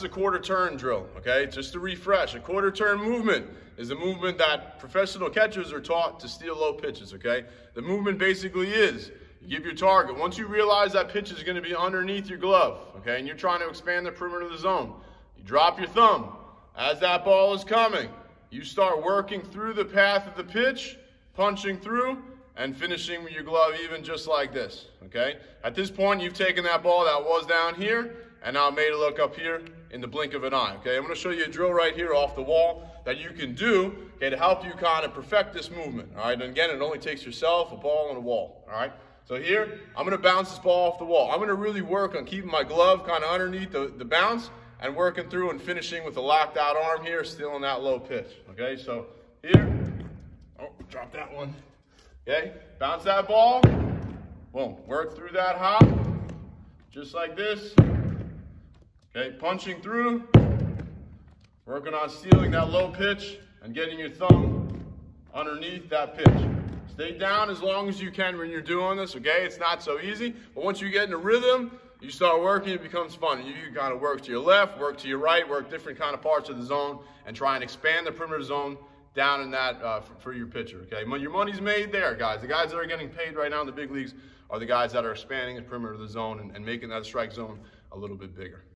is a quarter turn drill, okay? Just to refresh, a quarter turn movement is a movement that professional catchers are taught to steal low pitches, okay? The movement basically is you give your target. Once you realize that pitch is gonna be underneath your glove, okay, and you're trying to expand the perimeter of the zone, you drop your thumb. As that ball is coming, you start working through the path of the pitch, punching through, and finishing with your glove even just like this, okay? At this point, you've taken that ball that was down here, and now made it look up here in the blink of an eye, okay? I'm gonna show you a drill right here off the wall that you can do, okay, to help you kind of perfect this movement, all right? And again, it only takes yourself, a ball, and a wall, all right? So here, I'm gonna bounce this ball off the wall. I'm gonna really work on keeping my glove kind of underneath the, the bounce and working through and finishing with a locked out arm here, still in that low pitch, okay? So here, oh, drop that one. Okay, bounce that ball. Boom, work through that hop, just like this. Okay, punching through, working on stealing that low pitch and getting your thumb underneath that pitch. Stay down as long as you can when you're doing this, okay? It's not so easy, but once you get in a rhythm, you start working, it becomes fun. You can kind of work to your left, work to your right, work different kind of parts of the zone, and try and expand the perimeter zone down in that uh, for, for, your pitcher, okay? Your money's made there, guys. The guys that are getting paid right now in the big leagues are the guys that are expanding the perimeter of the zone and, and making that strike zone a little bit bigger.